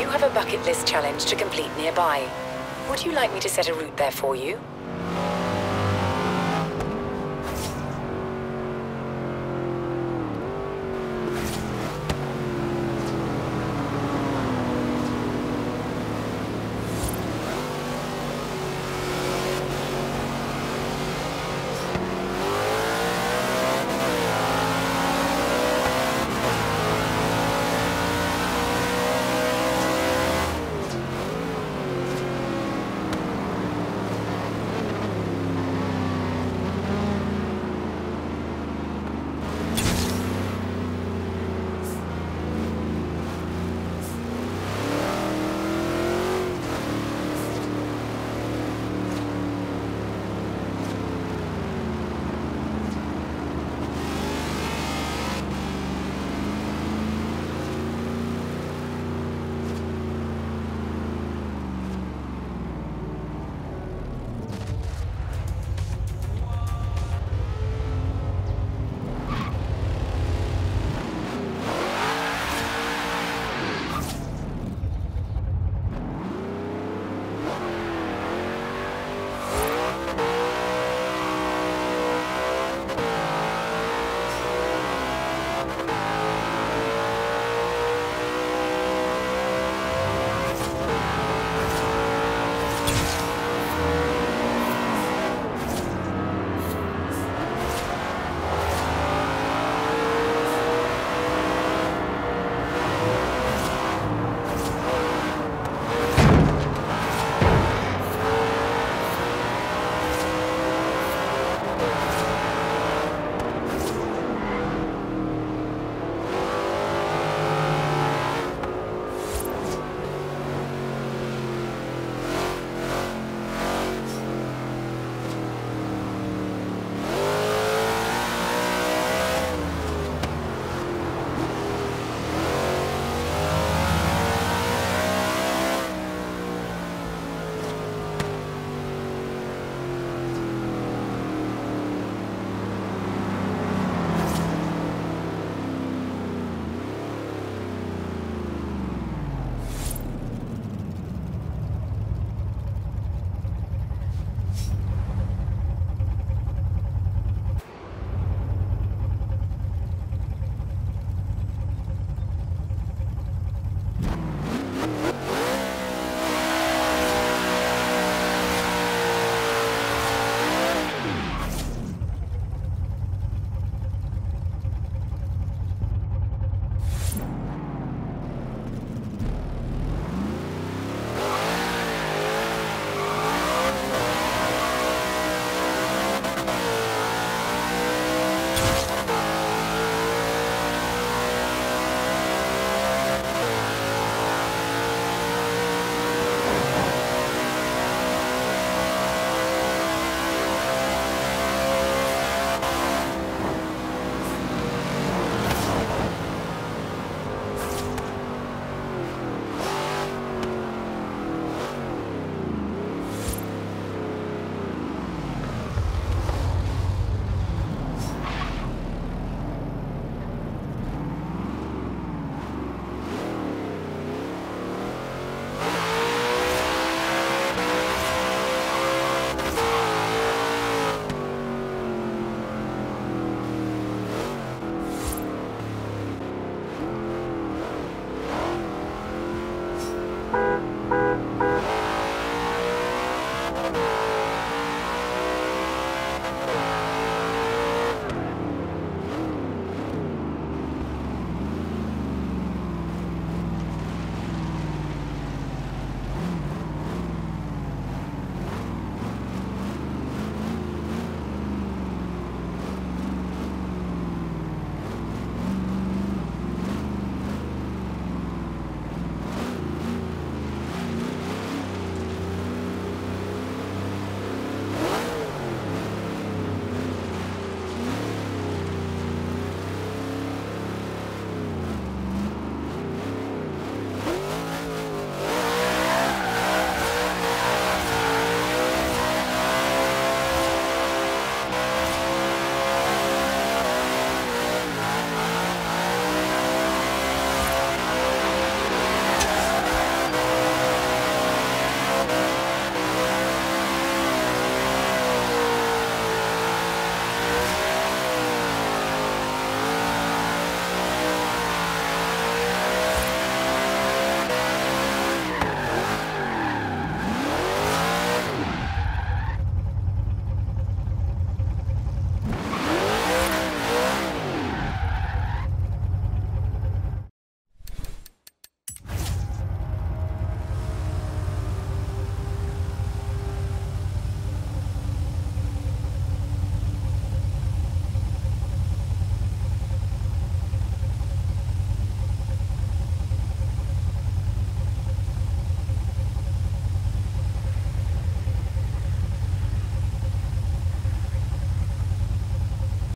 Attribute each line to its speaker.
Speaker 1: You have a bucket list challenge to complete nearby. Would you like me to set a route there for you?